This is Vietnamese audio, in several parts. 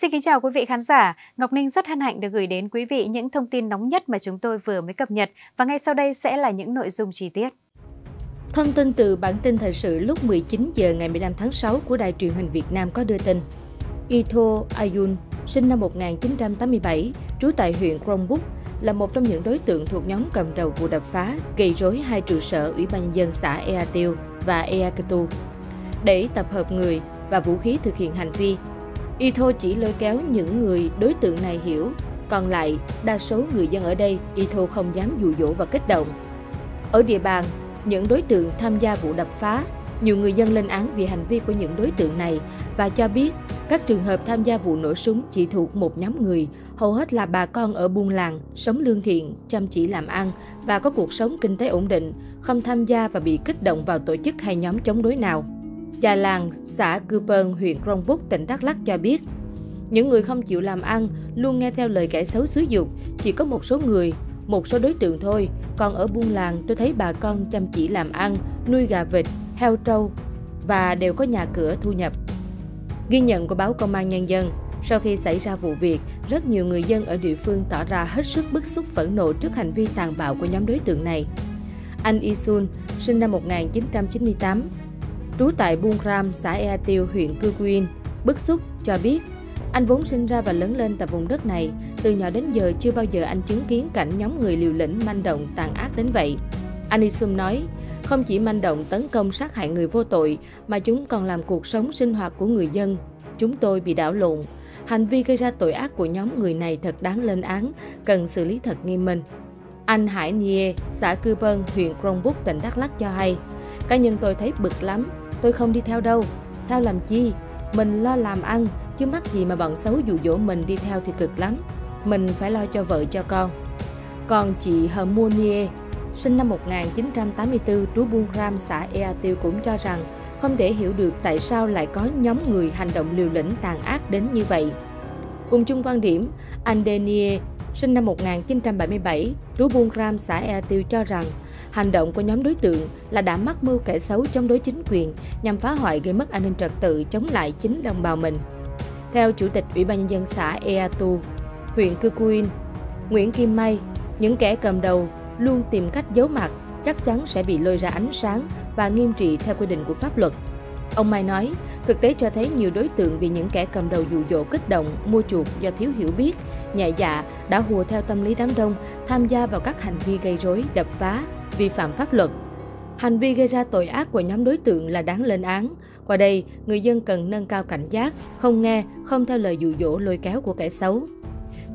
Xin kính chào quý vị khán giả. Ngọc Ninh rất hân hạnh được gửi đến quý vị những thông tin nóng nhất mà chúng tôi vừa mới cập nhật và ngay sau đây sẽ là những nội dung chi tiết. Thông tin từ bản tin thời sự lúc 19 giờ ngày 15 tháng 6 của Đài truyền hình Việt Nam có đưa tin. Ito Ayun, sinh năm 1987, trú tại huyện Crongbuk, là một trong những đối tượng thuộc nhóm cầm đầu vụ đập phá, gây rối hai trụ sở Ủy ban nhân dân xã Ea Tiêu và Ea Ketu để tập hợp người và vũ khí thực hiện hành vi Ito chỉ lôi kéo những người đối tượng này hiểu, còn lại, đa số người dân ở đây, Ito không dám dụ dỗ và kích động. Ở địa bàn, những đối tượng tham gia vụ đập phá, nhiều người dân lên án vì hành vi của những đối tượng này và cho biết các trường hợp tham gia vụ nổ súng chỉ thuộc một nhóm người, hầu hết là bà con ở buôn làng, sống lương thiện, chăm chỉ làm ăn và có cuộc sống kinh tế ổn định, không tham gia và bị kích động vào tổ chức hay nhóm chống đối nào. Già làng xã Cư Pơn, huyện Krông Búc, tỉnh Đắk Lắk cho biết, những người không chịu làm ăn, luôn nghe theo lời kẻ xấu xúi dục, chỉ có một số người, một số đối tượng thôi. Còn ở buôn làng, tôi thấy bà con chăm chỉ làm ăn, nuôi gà vịt, heo trâu và đều có nhà cửa thu nhập. Ghi nhận của báo Công an Nhân dân, sau khi xảy ra vụ việc, rất nhiều người dân ở địa phương tỏ ra hết sức bức xúc phẫn nộ trước hành vi tàn bạo của nhóm đối tượng này. Anh Isun, sinh năm 1998, trú tại Buôn Ram, xã Ea Tiêu, huyện Cư Quyên, bức xúc cho biết anh vốn sinh ra và lớn lên tại vùng đất này, từ nhỏ đến giờ chưa bao giờ anh chứng kiến cảnh nhóm người liều lĩnh manh động tàn ác đến vậy. Anisum nói, không chỉ manh động tấn công sát hại người vô tội, mà chúng còn làm cuộc sống sinh hoạt của người dân. Chúng tôi bị đảo lộn. Hành vi gây ra tội ác của nhóm người này thật đáng lên án, cần xử lý thật nghiêm minh. Anh Hải Nie, xã Cư vân huyện Krông Búc, tỉnh Đắk Lắk cho hay, cá nhân tôi thấy bực lắm, Tôi không đi theo đâu. Theo làm chi? Mình lo làm ăn, chứ mắc gì mà bọn xấu dụ dỗ mình đi theo thì cực lắm. Mình phải lo cho vợ cho con. Còn chị Hờ sinh năm 1984, trú Buôn Ram, xã Ea Tiêu cũng cho rằng không thể hiểu được tại sao lại có nhóm người hành động liều lĩnh tàn ác đến như vậy. Cùng chung quan điểm, anh Denier, sinh năm 1977, trú Buôn Ram, xã Ea Tiêu cho rằng Hành động của nhóm đối tượng là đã mắc mưu kẻ xấu chống đối chính quyền nhằm phá hoại gây mất an ninh trật tự chống lại chính đồng bào mình. Theo Chủ tịch Ủy ban Nhân dân xã Ea Tu, huyện Cư Quyên, Nguyễn Kim May, những kẻ cầm đầu luôn tìm cách giấu mặt chắc chắn sẽ bị lôi ra ánh sáng và nghiêm trị theo quy định của pháp luật. Ông Mai nói, thực tế cho thấy nhiều đối tượng bị những kẻ cầm đầu dụ dỗ kích động, mua chuộc do thiếu hiểu biết, nhẹ dạ đã hùa theo tâm lý đám đông, tham gia vào các hành vi gây rối, đập phá, vi phạm pháp luật. Hành vi gây ra tội ác của nhóm đối tượng là đáng lên án. Qua đây, người dân cần nâng cao cảnh giác, không nghe, không theo lời dụ dỗ lôi kéo của kẻ xấu.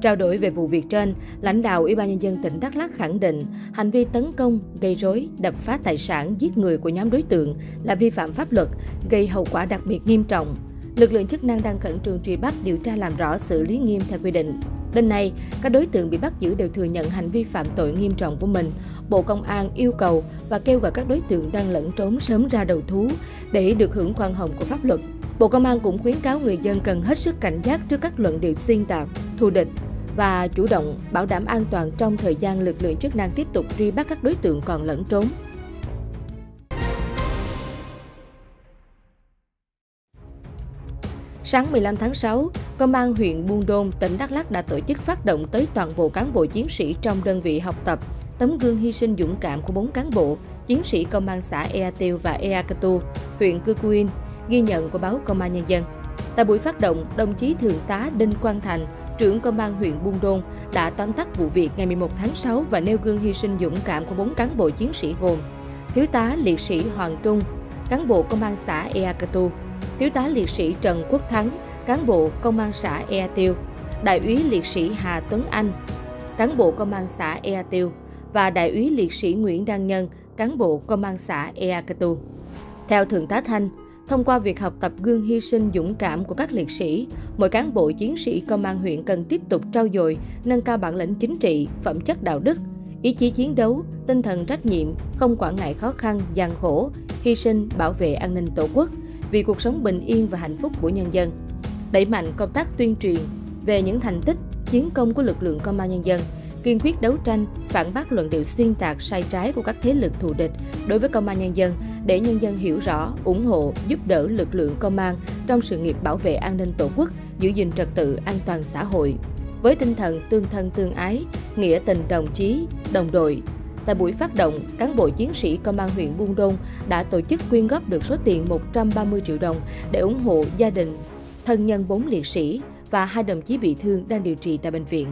Trao đổi về vụ việc trên, lãnh đạo Ủy ban nhân dân tỉnh Đắk Lắk khẳng định hành vi tấn công, gây rối, đập phá tài sản, giết người của nhóm đối tượng là vi phạm pháp luật, gây hậu quả đặc biệt nghiêm trọng. Lực lượng chức năng đang khẩn trương truy bắt, điều tra làm rõ xử lý nghiêm theo quy định. Đến nay, các đối tượng bị bắt giữ đều thừa nhận hành vi phạm tội nghiêm trọng của mình. Bộ Công an yêu cầu và kêu gọi các đối tượng đang lẫn trốn sớm ra đầu thú để được hưởng khoan hồng của pháp luật. Bộ Công an cũng khuyến cáo người dân cần hết sức cảnh giác trước các luận điệu xuyên tạc, thù địch và chủ động bảo đảm an toàn trong thời gian lực lượng chức năng tiếp tục truy bắt các đối tượng còn lẫn trốn. Sáng 15 tháng 6, Công an huyện Buôn Đôn, tỉnh Đắk Lắk đã tổ chức phát động tới toàn bộ cán bộ chiến sĩ trong đơn vị học tập tấm gương hy sinh dũng cảm của bốn cán bộ, chiến sĩ công an xã Ea Tiêu và Ea Katu, huyện Cư Quyên, ghi nhận của báo Công an Nhân dân. Tại buổi phát động, đồng chí Thượng tá Đinh Quang Thành, trưởng công an huyện Buôn Đôn đã tóm tắt vụ việc ngày 11 tháng 6 và nêu gương hy sinh dũng cảm của bốn cán bộ chiến sĩ gồm Thiếu tá liệt sĩ Hoàng Trung, cán bộ công an xã Ea Katu, Thiếu tá liệt sĩ Trần Quốc Thắng, cán bộ công an xã Ea Tiêu, Đại úy liệt sĩ Hà Tuấn Anh, cán bộ công an xã Ea Tiêu và Đại úy liệt sĩ Nguyễn Đăng Nhân, cán bộ công an xã Ea Catu. Theo Thượng tá Thanh, thông qua việc học tập gương hy sinh dũng cảm của các liệt sĩ, mỗi cán bộ chiến sĩ công an huyện cần tiếp tục trau dồi, nâng cao bản lĩnh chính trị, phẩm chất đạo đức, ý chí chiến đấu, tinh thần trách nhiệm, không quản ngại khó khăn, gian khổ, hy sinh bảo vệ an ninh tổ quốc vì cuộc sống bình yên và hạnh phúc của nhân dân. Đẩy mạnh công tác tuyên truyền về những thành tích, chiến công của lực lượng công an nhân dân, kiên quyết đấu tranh, phản bác luận điệu xuyên tạc sai trái của các thế lực thù địch đối với công an nhân dân để nhân dân hiểu rõ, ủng hộ, giúp đỡ lực lượng công an trong sự nghiệp bảo vệ an ninh Tổ quốc, giữ gìn trật tự an toàn xã hội. Với tinh thần tương thân tương ái, nghĩa tình đồng chí, đồng đội, Tại buổi phát động, cán bộ chiến sĩ Công an huyện Buôn Đôn đã tổ chức quyên góp được số tiền 130 triệu đồng để ủng hộ gia đình, thân nhân bốn liệt sĩ và hai đồng chí bị thương đang điều trị tại bệnh viện.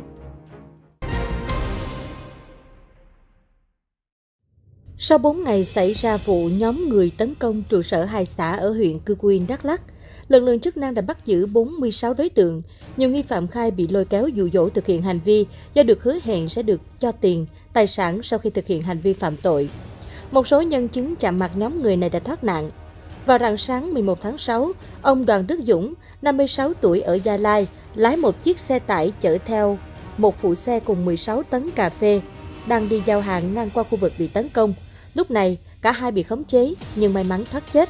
Sau 4 ngày xảy ra vụ nhóm người tấn công trụ sở hai xã ở huyện Cư Quyên, Đắk Lắk, lực lượng chức năng đã bắt giữ 46 đối tượng. Nhiều nghi phạm khai bị lôi kéo dụ dỗ thực hiện hành vi do được hứa hẹn sẽ được cho tiền, tài sản sau khi thực hiện hành vi phạm tội. Một số nhân chứng chạm mặt nhóm người này đã thoát nạn. Vào rạng sáng 11 tháng 6, ông Đoàn Đức Dũng, 56 tuổi ở Gia Lai, lái một chiếc xe tải chở theo một phụ xe cùng 16 tấn cà phê, đang đi giao hàng ngang qua khu vực bị tấn công. Lúc này, cả hai bị khống chế nhưng may mắn thoát chết.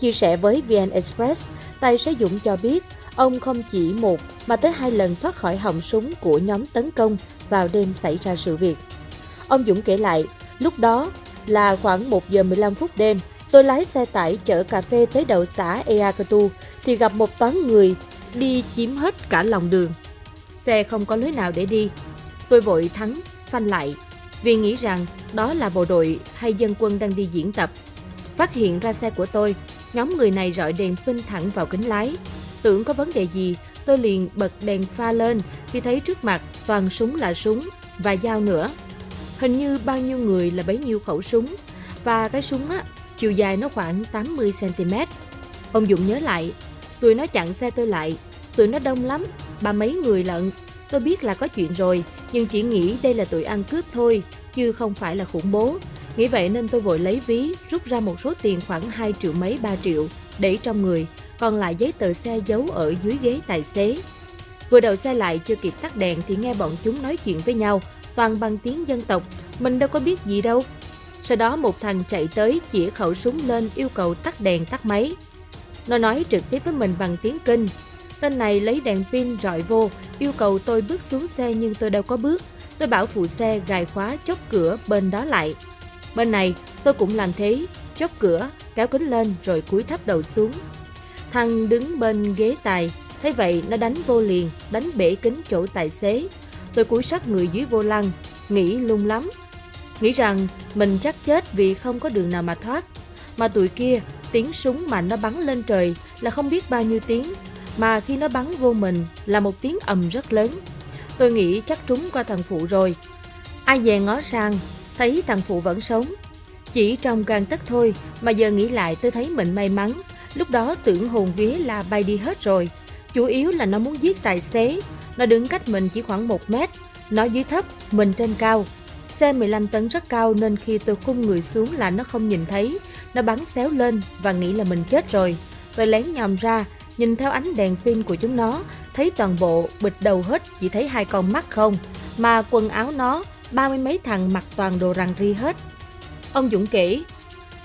Chia sẻ với VN Express, tài xế Dũng cho biết ông không chỉ một mà tới hai lần thoát khỏi họng súng của nhóm tấn công vào đêm xảy ra sự việc. Ông Dũng kể lại, lúc đó là khoảng 1 giờ 15 phút đêm, tôi lái xe tải chở cà phê tới đầu xã Eakatu thì gặp một toán người đi chiếm hết cả lòng đường. Xe không có lối nào để đi. Tôi vội thắng, phanh lại, vì nghĩ rằng đó là bộ đội hay dân quân đang đi diễn tập. Phát hiện ra xe của tôi, nhóm người này rọi đèn pin thẳng vào kính lái. Tưởng có vấn đề gì, tôi liền bật đèn pha lên thì thấy trước mặt toàn súng là súng và dao nữa. Hình như bao nhiêu người là bấy nhiêu khẩu súng và cái súng á, chiều dài nó khoảng 80cm. Ông Dũng nhớ lại, tụi nó chặn xe tôi lại, tụi nó đông lắm, ba mấy người lận. Tôi biết là có chuyện rồi, nhưng chỉ nghĩ đây là tụi ăn cướp thôi, chứ không phải là khủng bố. Nghĩ vậy nên tôi vội lấy ví, rút ra một số tiền khoảng 2 triệu mấy 3 triệu, để trong người, còn lại giấy tờ xe giấu ở dưới ghế tài xế. Vừa đầu xe lại chưa kịp tắt đèn thì nghe bọn chúng nói chuyện với nhau, toàn bằng tiếng dân tộc, mình đâu có biết gì đâu. Sau đó một thằng chạy tới chỉ khẩu súng lên yêu cầu tắt đèn tắt máy. Nó nói trực tiếp với mình bằng tiếng kinh. Tên này lấy đèn pin rọi vô, yêu cầu tôi bước xuống xe nhưng tôi đâu có bước. Tôi bảo phụ xe gài khóa chốt cửa bên đó lại. Bên này tôi cũng làm thế, chốt cửa, kéo kính lên rồi cúi thấp đầu xuống. Thằng đứng bên ghế tài, thấy vậy nó đánh vô liền, đánh bể kính chỗ tài xế. Tôi cúi sát người dưới vô lăng, nghĩ lung lắm. Nghĩ rằng mình chắc chết vì không có đường nào mà thoát. Mà tụi kia, tiếng súng mà nó bắn lên trời là không biết bao nhiêu tiếng. Mà khi nó bắn vô mình là một tiếng ầm rất lớn. Tôi nghĩ chắc trúng qua thằng Phụ rồi. Ai về ngó sang, thấy thằng Phụ vẫn sống. Chỉ trong gan tất thôi mà giờ nghĩ lại tôi thấy mình may mắn. Lúc đó tưởng hồn vía là bay đi hết rồi. Chủ yếu là nó muốn giết tài xế. Nó đứng cách mình chỉ khoảng 1 mét. Nó dưới thấp, mình trên cao. Xe 15 tấn rất cao nên khi tôi khung người xuống là nó không nhìn thấy. Nó bắn xéo lên và nghĩ là mình chết rồi. Tôi lén nhòm ra, nhìn theo ánh đèn pin của chúng nó, thấy toàn bộ bịt đầu hết chỉ thấy hai con mắt không. Mà quần áo nó, ba mươi mấy thằng mặc toàn đồ rằn ri hết. Ông Dũng kể,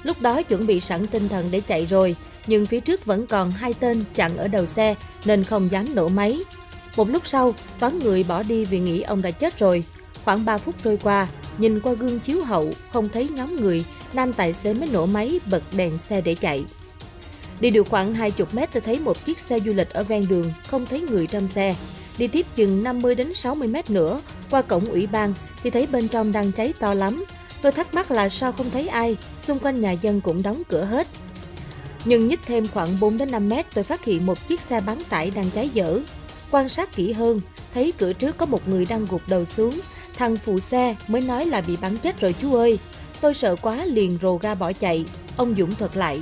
lúc đó chuẩn bị sẵn tinh thần để chạy rồi, nhưng phía trước vẫn còn hai tên chặn ở đầu xe nên không dám nổ máy. Một lúc sau, toán người bỏ đi vì nghĩ ông đã chết rồi. Khoảng 3 phút trôi qua, nhìn qua gương chiếu hậu, không thấy nhóm người, nam tài xế mới nổ máy bật đèn xe để chạy. Đi được khoảng 20 mét tôi thấy một chiếc xe du lịch ở ven đường, không thấy người trong xe. Đi tiếp chừng 50 đến 60 mét nữa, qua cổng ủy ban thì thấy bên trong đang cháy to lắm. Tôi thắc mắc là sao không thấy ai, xung quanh nhà dân cũng đóng cửa hết. Nhưng nhích thêm khoảng 4 đến 5 mét tôi phát hiện một chiếc xe bán tải đang cháy dở. Quan sát kỹ hơn, thấy cửa trước có một người đang gục đầu xuống. Thằng phụ xe mới nói là bị bắn chết rồi chú ơi. Tôi sợ quá liền rồ ga bỏ chạy. Ông Dũng thuật lại.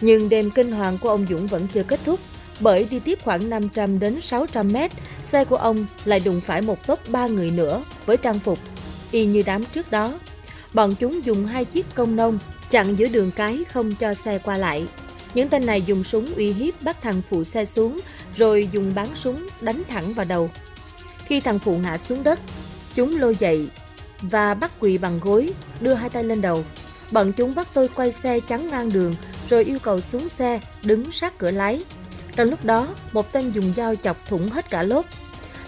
Nhưng đêm kinh hoàng của ông Dũng vẫn chưa kết thúc. Bởi đi tiếp khoảng 500 đến 600 mét, xe của ông lại đụng phải một tốp ba người nữa với trang phục y như đám trước đó. Bọn chúng dùng hai chiếc công nông chặn giữa đường cái không cho xe qua lại. Những tên này dùng súng uy hiếp bắt thằng phụ xe xuống, rồi dùng bắn súng đánh thẳng vào đầu. Khi thằng phụ ngã xuống đất, chúng lôi dậy và bắt quỳ bằng gối, đưa hai tay lên đầu. Bọn chúng bắt tôi quay xe chắn ngang đường, rồi yêu cầu xuống xe, đứng sát cửa lái. Trong lúc đó, một tên dùng dao chọc thủng hết cả lốp.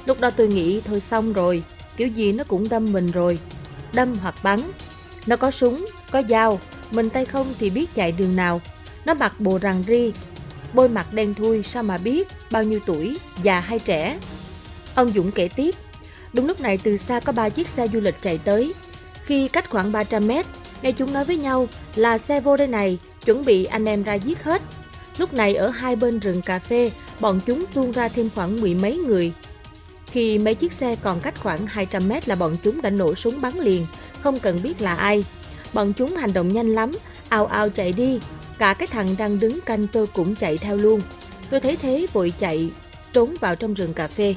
Lúc đó tôi nghĩ thôi xong rồi, kiểu gì nó cũng đâm mình rồi. Đâm hoặc bắn. Nó có súng, có dao, mình tay không thì biết chạy đường nào. Nó mặc bộ rằn ri, bôi mặt đen thui sao mà biết bao nhiêu tuổi, già hay trẻ. Ông Dũng kể tiếp, đúng lúc này từ xa có ba chiếc xe du lịch chạy tới. Khi cách khoảng 300 mét, nghe chúng nói với nhau là xe vô đây này, chuẩn bị anh em ra giết hết. Lúc này ở hai bên rừng cà phê, bọn chúng tuôn ra thêm khoảng mười mấy người. Khi mấy chiếc xe còn cách khoảng 200 mét là bọn chúng đã nổ súng bắn liền, không cần biết là ai. Bọn chúng hành động nhanh lắm, ao ao chạy đi. Cả cái thằng đang đứng canh tôi cũng chạy theo luôn. Tôi thấy thế vội chạy, trốn vào trong rừng cà phê.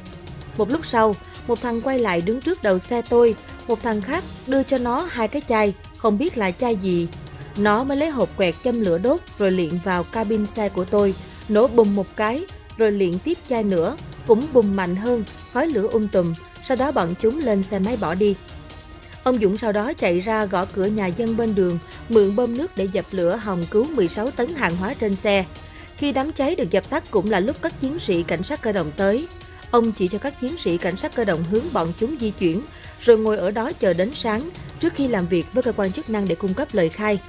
Một lúc sau, một thằng quay lại đứng trước đầu xe tôi, một thằng khác đưa cho nó hai cái chai, không biết là chai gì. Nó mới lấy hộp quẹt châm lửa đốt rồi liện vào cabin xe của tôi, nổ bùng một cái, rồi liện tiếp chai nữa, cũng bùng mạnh hơn, khói lửa um tùm, sau đó bọn chúng lên xe máy bỏ đi. Ông Dũng sau đó chạy ra gõ cửa nhà dân bên đường, mượn bơm nước để dập lửa hòng cứu 16 tấn hàng hóa trên xe. Khi đám cháy được dập tắt cũng là lúc các chiến sĩ cảnh sát cơ động tới. Ông chỉ cho các chiến sĩ cảnh sát cơ động hướng bọn chúng di chuyển, rồi ngồi ở đó chờ đến sáng trước khi làm việc với cơ quan chức năng để cung cấp lời khai.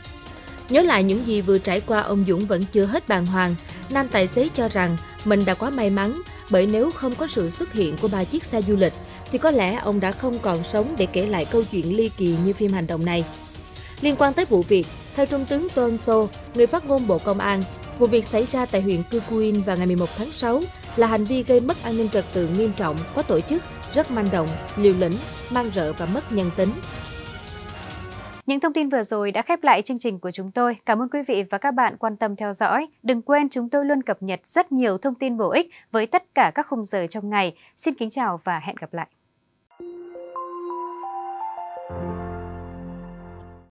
Nhớ lại những gì vừa trải qua, ông Dũng vẫn chưa hết bàng hoàng. Nam tài xế cho rằng mình đã quá may mắn bởi nếu không có sự xuất hiện của ba chiếc xe du lịch thì có lẽ ông đã không còn sống để kể lại câu chuyện ly kỳ như phim hành động này. Liên quan tới vụ việc, theo Trung tướng Tôn Sô, người phát ngôn Bộ Công an, vụ việc xảy ra tại huyện Cư Quyên vào ngày 11 tháng 6 là hành vi gây mất an ninh trật tự nghiêm trọng, có tổ chức, rất manh động, liều lĩnh, mang rợ và mất nhân tính. Những thông tin vừa rồi đã khép lại chương trình của chúng tôi. Cảm ơn quý vị và các bạn quan tâm theo dõi. Đừng quên chúng tôi luôn cập nhật rất nhiều thông tin bổ ích với tất cả các khung giờ trong ngày. Xin kính chào và hẹn gặp lại.